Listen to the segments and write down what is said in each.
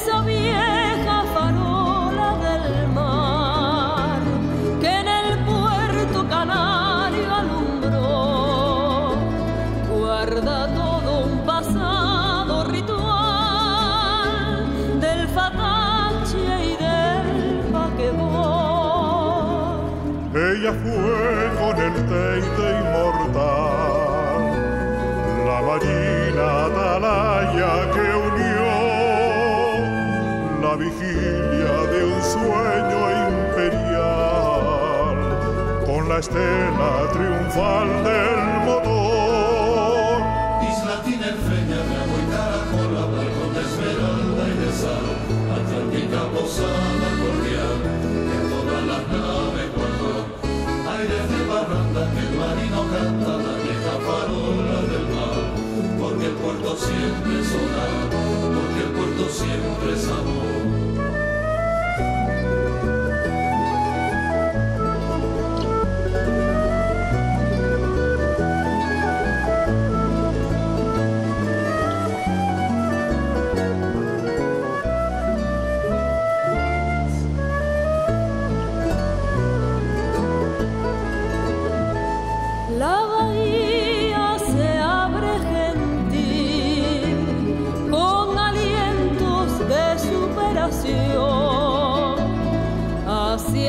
esa vieja farola del mar que en el puerto canario alumbró, guarda todo un pasado ritual del fatache y del paquebó. Ella fue con el teite inmortal, la marina vigilia de un sueño imperial con la estela triunfal del motor. Isla tinerfeña, Ramo y Caracola, balcón de esmeralda y de sal, Atlántica posada cordial, que todas las naves guardó. Aires de barranda que el marino canta, la vieja farola del mar, porque el puerto siempre es porque el puerto siempre es amor.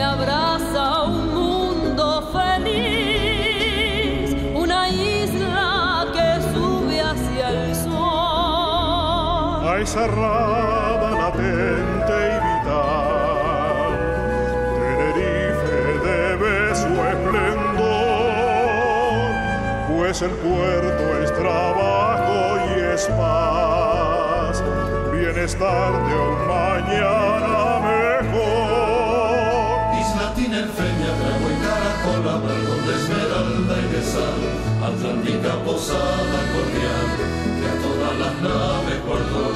Abraza un mundo feliz, una isla que sube hacia el sol. Hay cerrada, latente y vital. Tenerife debe su esplendor, pues el puerto es trabajo y es paz, bienestar de un mañana. Isla tinerfeña, Bravo y Caracola, balcón de esmeralda y de sal, Atlántica posada cordial, que a todas las naves guardó.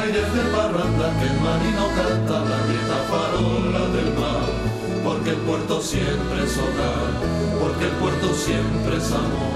Aires de parranda que el marino canta, la vieja farola del mar, porque el puerto siempre es hogar, porque el puerto siempre es amor.